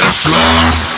the floor.